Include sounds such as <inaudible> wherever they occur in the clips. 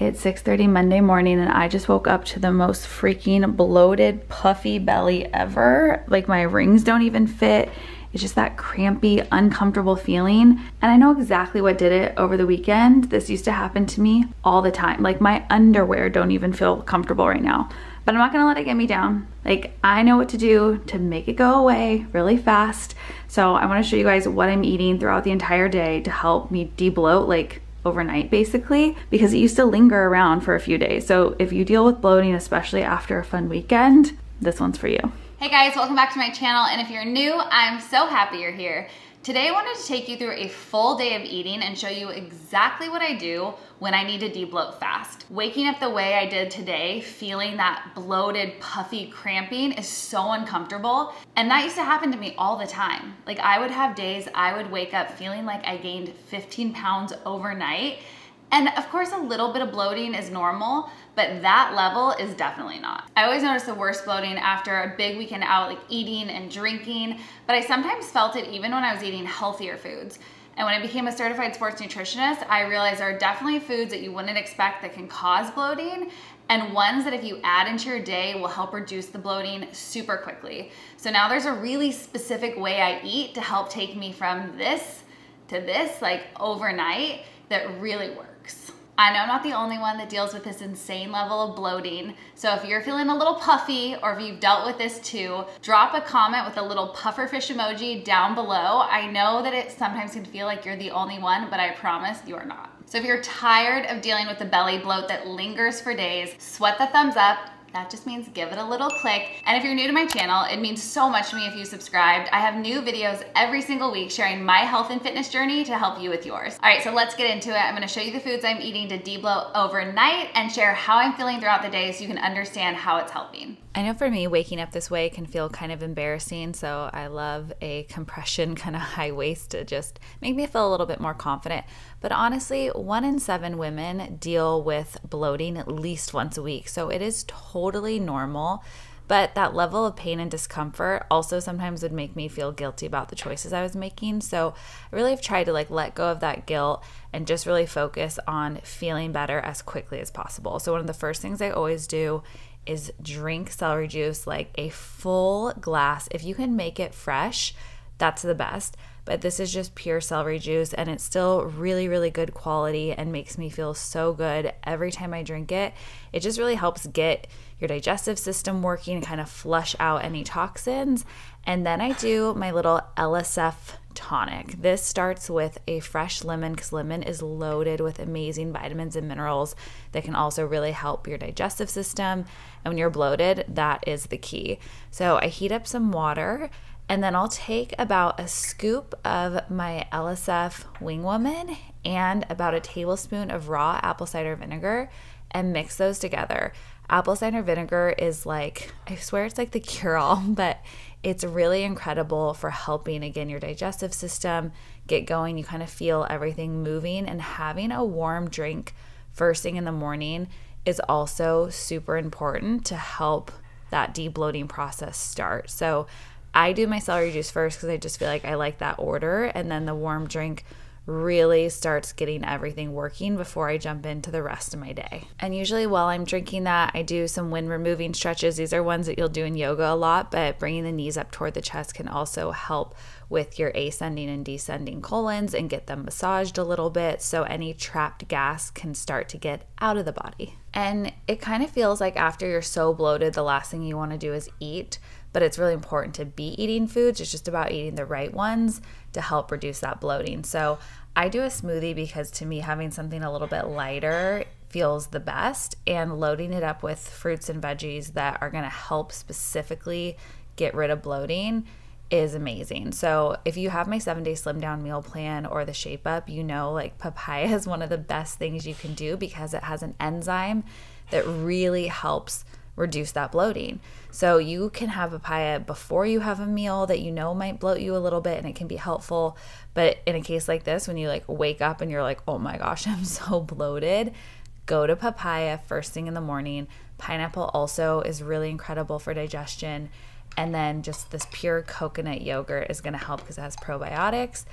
It's 6.30 Monday morning and I just woke up to the most freaking bloated, puffy belly ever. Like my rings don't even fit. It's just that crampy, uncomfortable feeling. And I know exactly what did it over the weekend. This used to happen to me all the time. Like my underwear don't even feel comfortable right now. But I'm not gonna let it get me down. Like I know what to do to make it go away really fast. So I wanna show you guys what I'm eating throughout the entire day to help me debloat like overnight basically because it used to linger around for a few days. So if you deal with bloating, especially after a fun weekend, this one's for you. Hey guys, welcome back to my channel. And if you're new, I'm so happy you're here. Today I wanted to take you through a full day of eating and show you exactly what I do when I need to debloat fast. Waking up the way I did today, feeling that bloated, puffy cramping is so uncomfortable. And that used to happen to me all the time. Like I would have days I would wake up feeling like I gained 15 pounds overnight and of course, a little bit of bloating is normal, but that level is definitely not. I always notice the worst bloating after a big weekend out, like eating and drinking, but I sometimes felt it even when I was eating healthier foods. And when I became a certified sports nutritionist, I realized there are definitely foods that you wouldn't expect that can cause bloating and ones that if you add into your day will help reduce the bloating super quickly. So now there's a really specific way I eat to help take me from this to this, like overnight, that really works works. I know I'm not the only one that deals with this insane level of bloating. So if you're feeling a little puffy or if you've dealt with this too, drop a comment with a little puffer fish emoji down below. I know that it sometimes can feel like you're the only one, but I promise you are not. So if you're tired of dealing with the belly bloat that lingers for days, sweat the thumbs up, that just means give it a little click. And if you're new to my channel, it means so much to me if you subscribed. I have new videos every single week sharing my health and fitness journey to help you with yours. All right, so let's get into it. I'm gonna show you the foods I'm eating to debloat overnight and share how I'm feeling throughout the day so you can understand how it's helping. I know for me, waking up this way can feel kind of embarrassing, so I love a compression <laughs> kind of high waist to just make me feel a little bit more confident. But honestly, one in seven women deal with bloating at least once a week. So it is totally normal. But that level of pain and discomfort also sometimes would make me feel guilty about the choices I was making. So I really have tried to like let go of that guilt and just really focus on feeling better as quickly as possible. So one of the first things I always do is drink celery juice like a full glass. If you can make it fresh, that's the best but this is just pure celery juice and it's still really, really good quality and makes me feel so good every time I drink it. It just really helps get your digestive system working and kind of flush out any toxins. And then I do my little LSF tonic. This starts with a fresh lemon because lemon is loaded with amazing vitamins and minerals that can also really help your digestive system. And when you're bloated, that is the key. So I heat up some water and then I'll take about a scoop of my LSF Wing Woman and about a tablespoon of raw apple cider vinegar and mix those together. Apple cider vinegar is like, I swear it's like the cure all, <laughs> but it's really incredible for helping, again, your digestive system get going. You kind of feel everything moving, and having a warm drink first thing in the morning is also super important to help that debloating process start. So I do my celery juice first because I just feel like I like that order. And then the warm drink really starts getting everything working before I jump into the rest of my day. And usually while I'm drinking that, I do some wind removing stretches. These are ones that you'll do in yoga a lot, but bringing the knees up toward the chest can also help with your ascending and descending colons and get them massaged a little bit so any trapped gas can start to get out of the body. And it kind of feels like after you're so bloated, the last thing you want to do is eat but it's really important to be eating foods. It's just about eating the right ones to help reduce that bloating. So I do a smoothie because to me, having something a little bit lighter feels the best, and loading it up with fruits and veggies that are going to help specifically get rid of bloating is amazing. So if you have my seven day slim down meal plan or the shape up, you know like papaya <laughs> is one of the best things you can do because it has an enzyme that really helps reduce that bloating. So you can have papaya before you have a meal that you know might bloat you a little bit and it can be helpful. But in a case like this, when you like wake up and you're like, oh my gosh, <laughs> I'm so bloated, go to papaya first thing in the morning. Pineapple also is really incredible for digestion. And then just this pure coconut yogurt is gonna help because it has probiotics.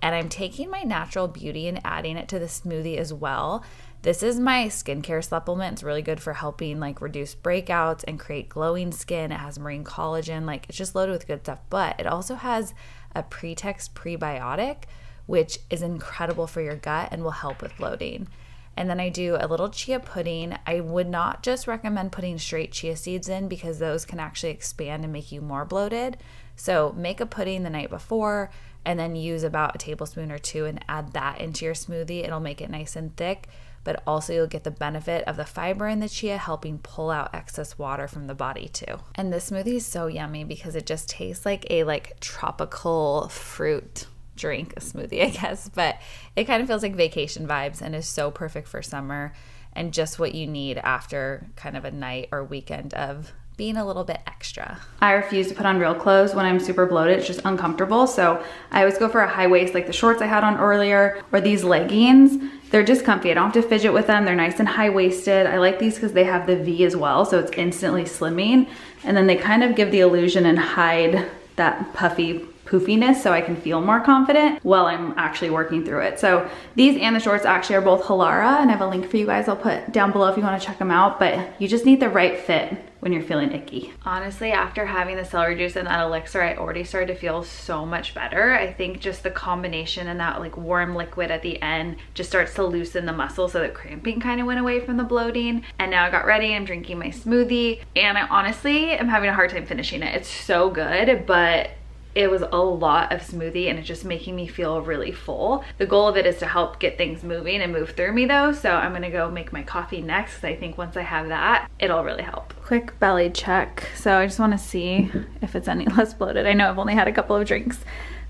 And I'm taking my natural beauty and adding it to the smoothie as well This is my skincare supplement. It's really good for helping like reduce breakouts and create glowing skin. It has marine collagen, like it's just loaded with good stuff, but it also has a PreticX prebiotic, which is incredible for your gut and will help with bloating. And then I do a little chia pudding. I would not just recommend putting straight chia seeds in because those can actually expand and make you more bloated. So make a pudding the night before and then use about a tablespoon or two and add that into your smoothie. It'll make it nice and thick, but also you'll get the benefit of the fiber in the chia helping pull out excess water from the body too. And this smoothie is so yummy because it just tastes like a like tropical fruit drink, a smoothie, <laughs> I guess, but it kind of feels like vacation vibes and is so perfect for summer and just what you need after kind of a night or weekend of being a little bit extra. I refuse to put on real clothes when I'm super bloated. It's just uncomfortable. So I always go for a high waist like the shorts I had on earlier or these leggings. They're just comfy. I don't have to fidget with them. They're nice and high waisted. I like these because they have the V as well. So it's instantly slimming. And then they kind of give the illusion and hide that puffy poofiness so I can feel more confident while I'm actually working through it. So these and the shorts actually are both Halara and I have a link for you guys I'll put down below if you wanna check them out, but you just need the right fit when you're feeling icky. Honestly, after having the celery juice and that elixir, I already started to feel so much better. I think just the combination and that like warm liquid at the end just starts to loosen the muscle so the cramping kind of went away from the bloating. And now I got ready, I'm drinking my smoothie and I honestly am having a hard time finishing it. It's so good, but it was a lot of smoothie and it's just making me feel really full. The goal of it is to help get things moving and move through me though. So I'm gonna go make my coffee next. I think once I have that, it'll really help. Quick belly check. So I just wanna see if it's any <laughs> less bloated. I know I've only had a couple of drinks,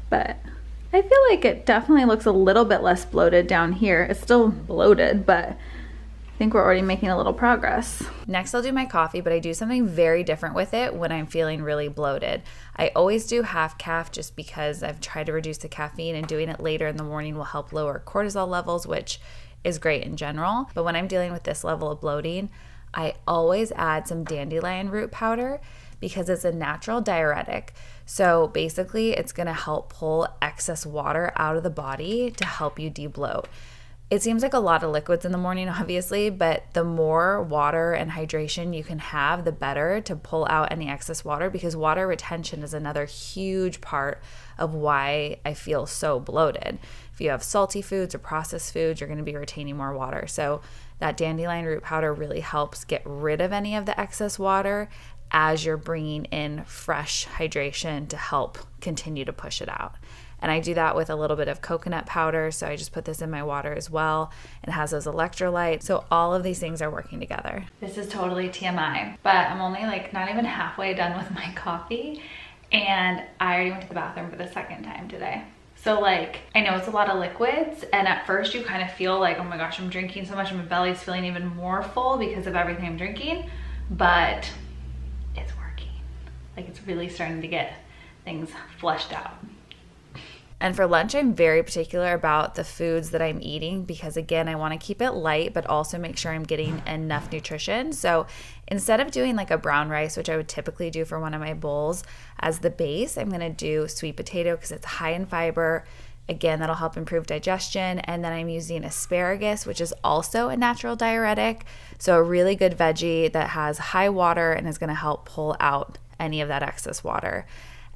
but I feel like it definitely looks a little bit less bloated down here. It's still bloated, but I think we're already making a little progress. Next, I'll do my coffee, but I do something very different with it when I'm feeling really bloated. I always do half caf just because I've tried to reduce the caffeine and doing it later in the morning will help lower cortisol levels, which is great in general. But when I'm dealing with this level of bloating, I always add some dandelion root powder because it's a natural diuretic. So basically, it's gonna help pull excess water out of the body to help you debloat it seems like a lot of liquids in the morning, obviously, but the more water and hydration you can have, the better to pull out any excess water because water retention is another huge part of why I feel so bloated. If you have salty foods or processed foods, you're going to be retaining more water. So, that dandelion root powder really helps get rid of any of the excess water as you're bringing in fresh hydration to help continue to push it out. And I do that with a little bit of coconut powder. So I just put this in my water as well. It has those electrolytes. So all of these things are working together. This is totally TMI, but I'm only like not even halfway done with <laughs> my coffee. And I already went to the bathroom for the second time today. So like, I know it's a lot of liquids and at first you kind of feel like, oh my gosh, I'm drinking so much and my belly's feeling even more full because of everything I'm drinking, but it's working. Like it's really starting to get things flushed out. And for lunch, I'm very particular about the foods that I'm eating because, again, I want to keep it light, but also make sure I'm getting enough nutrition. So instead of doing like a brown rice, which I would typically do for one of my bowls as the base, I'm going to do sweet potato because it's high in fiber. Again, that'll help improve digestion. And then I'm using asparagus, which is also a natural diuretic. So, a really good veggie that has high water and is going to help pull out any of that excess water.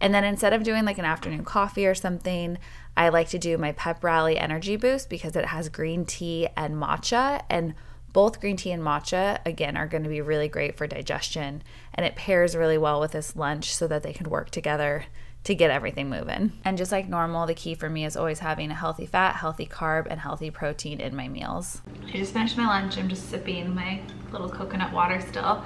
And then instead of doing like an afternoon coffee or something, I like to do my Pep Rally Energy Boost because it has green tea and matcha. And both green tea and matcha, again, are going to be really great for digestion. And it pairs really well with this lunch so that they can work together to get everything moving. And just like normal, the key for me is always having a healthy fat, healthy carb, and healthy protein in my meals. I just finished my lunch. I'm just sipping my little coconut water still.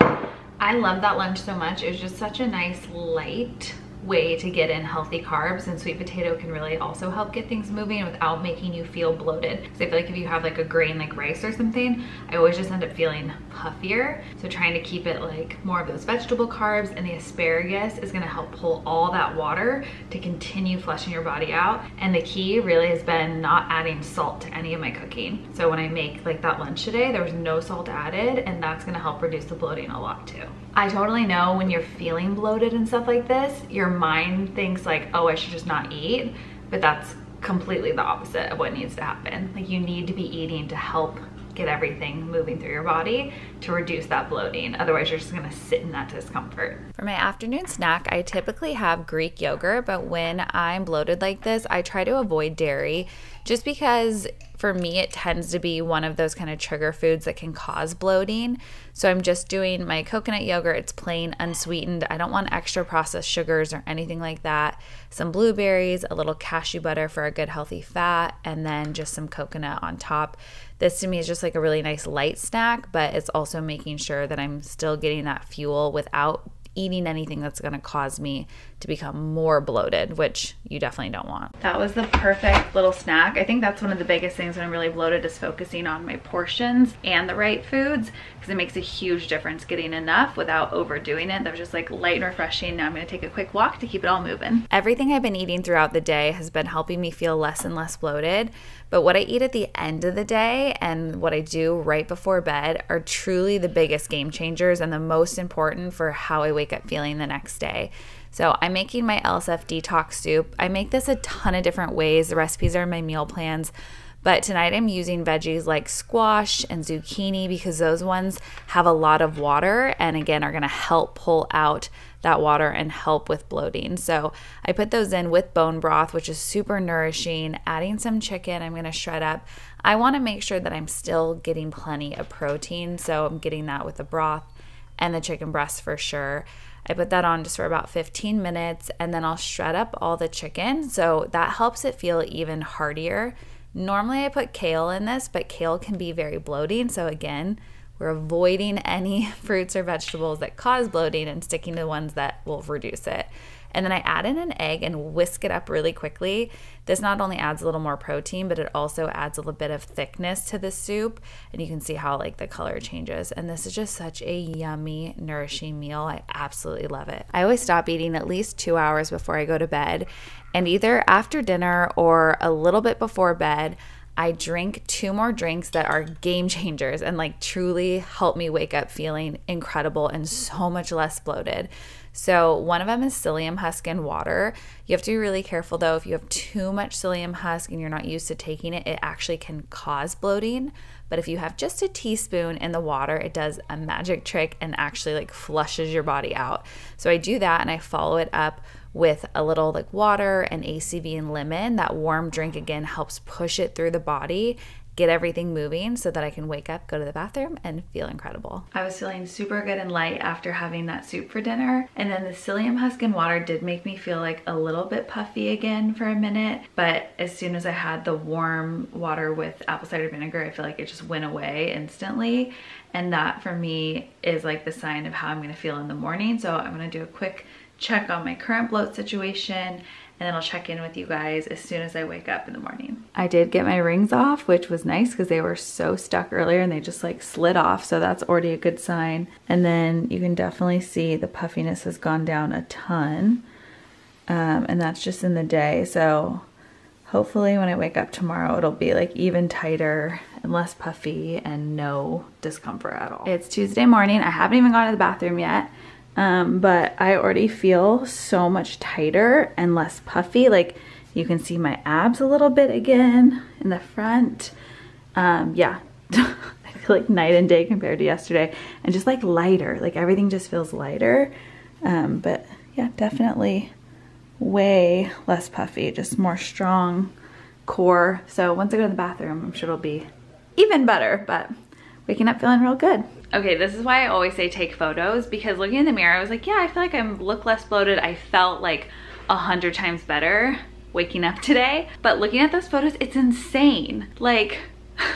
I love that lunch so much. It was just such a nice light way to get in healthy carbs and sweet potato can really also help get things moving without making you feel bloated. So I feel like if you have like a grain like rice or something, I always just end up feeling puffier. So trying to keep it like more of those vegetable carbs and the asparagus is gonna help pull all that water to continue flushing your body out. And the key really has been not adding salt to any of my cooking. So when I make like that lunch today, there was no salt added and that's gonna help reduce the bloating a lot too. I totally know when you're feeling bloated and stuff like this, your mind thinks like, oh, I should just not eat, but that's completely the opposite of what needs to happen. Like you need to be eating to help get everything moving through your body to reduce that bloating. Otherwise, you're just gonna sit in that discomfort. For my afternoon snack, I typically have Greek yogurt, but when I'm bloated like this, I try to avoid dairy just because for me, it tends to be one of those kind of trigger foods that can cause bloating. So I'm just doing my coconut yogurt. It's plain, unsweetened. I don't want extra processed sugars or anything like that. Some blueberries, a little cashew butter for a good healthy fat, and then just some coconut on top. This to me is just like a really nice light snack, but it's also making sure that I'm still getting that fuel without eating anything that's going to cause me to become more bloated, which you definitely don't want. That was the perfect little snack. I think that's one of the biggest things when I'm really bloated is focusing on my portions and the right foods because it makes a huge difference getting enough without overdoing it. That was just like light and refreshing. Now I'm going to take a quick walk to keep it all moving. Everything I've been eating throughout the day has been helping me feel less and less bloated, but what I eat at the end of the day and what I do right before bed are truly the biggest game changers and the most important for how I wake up feeling the next day. So I'm making my LSF detox soup. I make this a ton of different ways. The recipes are in my meal plans. But tonight I'm using veggies like squash and zucchini because those ones have a lot of water and again are going to help pull out that water and help with bloating. So I put those in with bone broth, which is super nourishing, adding some chicken I'm going to shred up. I want to make sure that I'm still getting plenty of protein. So I'm getting that with the broth and the chicken breast for sure. I put that on just for about 15 minutes and then I'll shred up all the chicken. So that helps it feel even heartier. Normally I put kale in this, but kale can be very bloating. So again, we're avoiding any <laughs> fruits or vegetables that cause bloating and sticking to ones that will reduce it. And then I add in an egg and whisk it up really quickly. This not only adds a little more protein, but it also adds a little bit of thickness to the soup. And you can see how like the color changes. And this is just such a yummy, nourishing meal. I absolutely love it. I always stop eating at least two hours before I go to bed. And either after dinner or a little bit before bed, I drink two more drinks that are game changers and like truly help me wake up feeling incredible and so much less bloated. So, one of them is psyllium husk and water. You have to be really careful though. If you have too much psyllium husk and you're not used to taking it, it actually can cause bloating. But if you have just a teaspoon in the water, it does a magic trick and actually like flushes your body out. So, I do that and I follow it up with a little like water and ACV and lemon. That warm drink again helps push it through the body get everything moving so that I can wake up, go to the bathroom, and feel incredible. I was feeling super good and light after having that soup for dinner. And then the psyllium husk and water did make me feel like a little bit puffy again for a minute. But as soon as I had the warm water with apple cider vinegar, I feel like it just went away instantly. And that for me is like the sign of how I'm gonna feel in the morning. So I'm gonna do a quick check on my current bloat situation and then I'll check in with you guys as soon as I wake up in the morning. I did get my rings off, which was nice because they were so stuck earlier and they just like slid off. So that's already a good sign. And then you can definitely see the puffiness has gone down a ton. Um, and that's just in the day. So hopefully when I wake up tomorrow, it'll be like even tighter and less puffy and no discomfort at all. It's Tuesday morning. I haven't even gone to the bathroom yet. Um, but I already feel so much tighter and less puffy. Like you can see my abs a little bit again in the front. Um, yeah, <laughs> I feel like night and day compared to yesterday and just like lighter, like everything just feels lighter. Um, but yeah, definitely way less puffy, just more strong core. So once I go to the bathroom, I'm sure it'll be even better, but waking up feeling real good. Okay, this is why I always say take photos because looking in the mirror, I was like, yeah, I feel like I look less bloated. I felt like a hundred times better waking up today. But looking at those photos, it's insane. Like,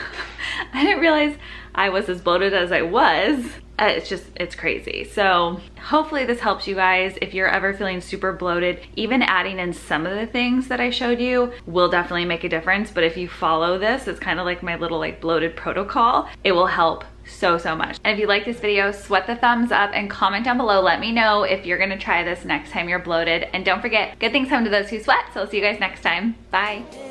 <laughs> I didn't realize I was as bloated as I was. Uh, it's just, it's crazy. So hopefully this helps you guys. If you're ever feeling super bloated, even adding in some of the things that I showed you will definitely make a difference. But if you follow this, it's kind of like my little like bloated protocol, it will help so, so much. And if you like this video, sweat the thumbs up and comment down below. Let me know if you're gonna try this next time you're bloated. And don't forget, good things come to those who sweat. So I'll see you guys next time. Bye.